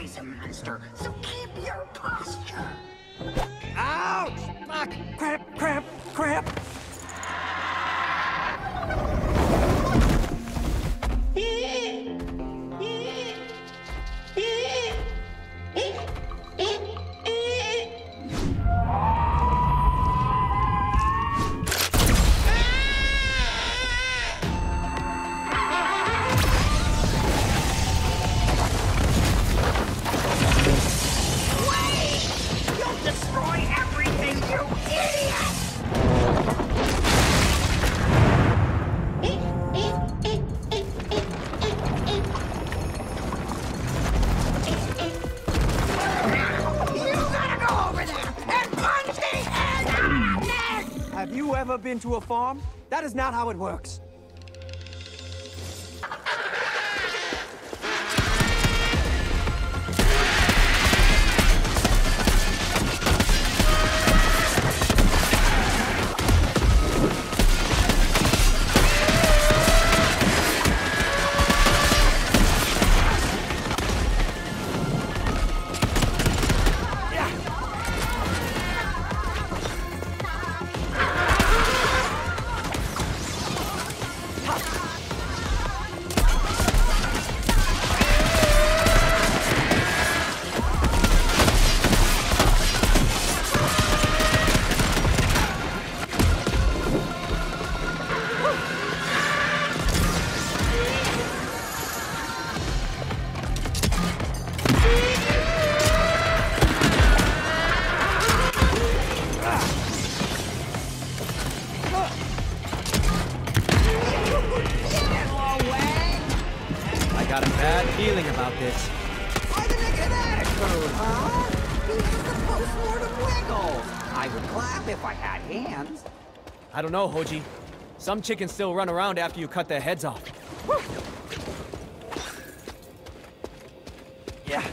recognize a monster, so keep your posture. Ouch! Ah, crap, crap, crap! Ever been to a farm? That is not how it works. Bad feeling about this. Why I get attitude, huh? He has the post-mortem wiggles. I would clap if I had hands. I don't know, Hoji. Some chickens still run around after you cut their heads off. Yeah. Yeah.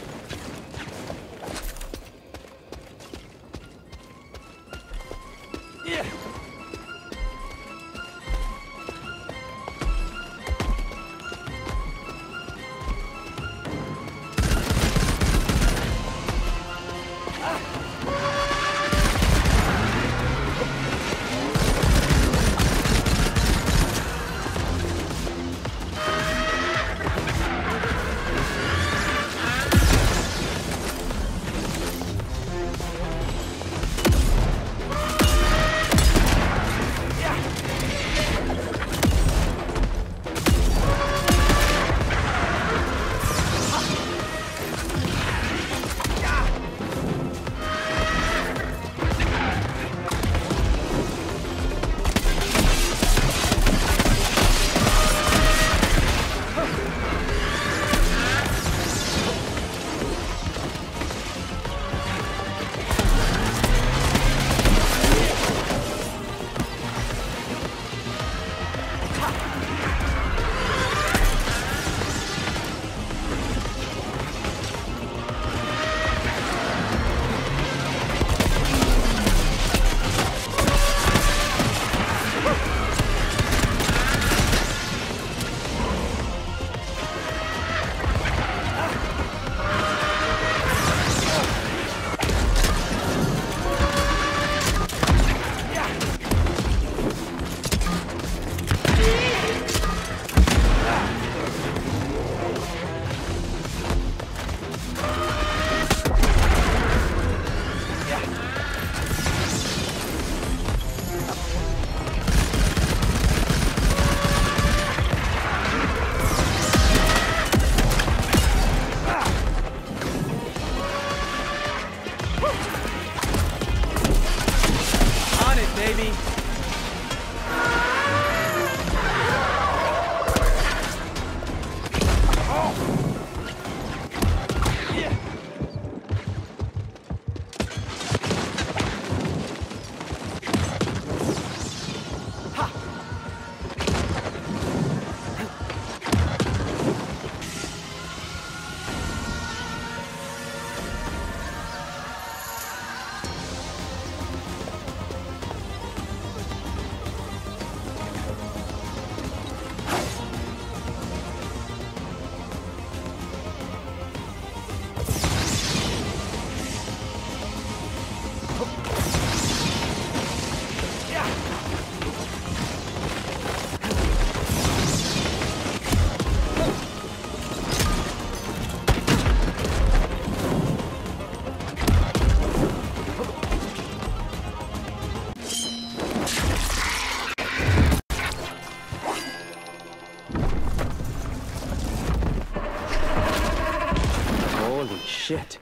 Shit.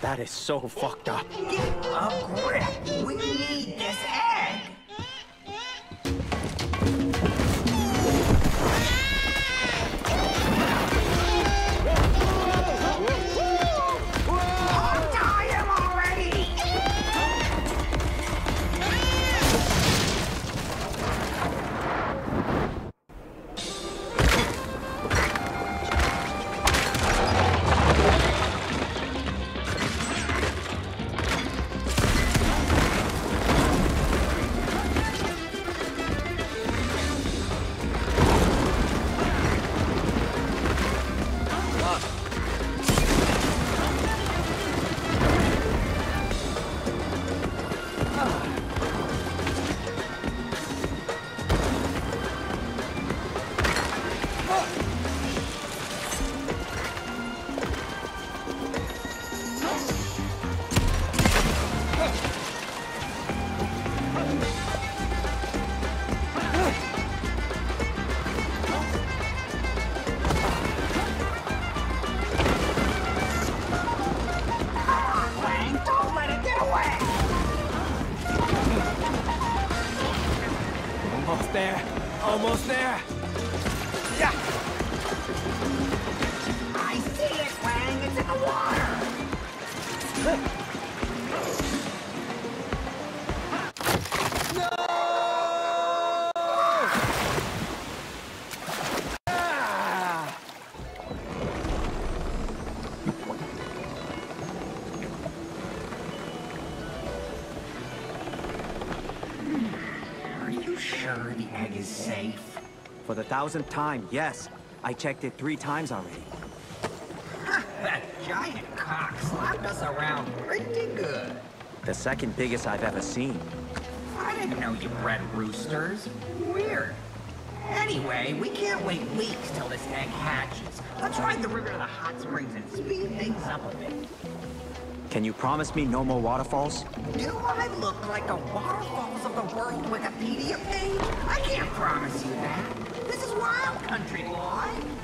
That is so fucked up. Get a grip. We need this egg. Sure the egg is safe? For the thousandth time, yes. I checked it three times already. That giant cock slapped us around pretty good. The second biggest I've ever seen. I didn't know you bred roosters. Weird. Anyway, we can't wait weeks till this egg hatches. Let's ride the river to the hot springs and speed things up a bit. Can you promise me no more waterfalls? Do I look like a Waterfalls of the World Wikipedia page? I can't promise you that. This is wild country, boy.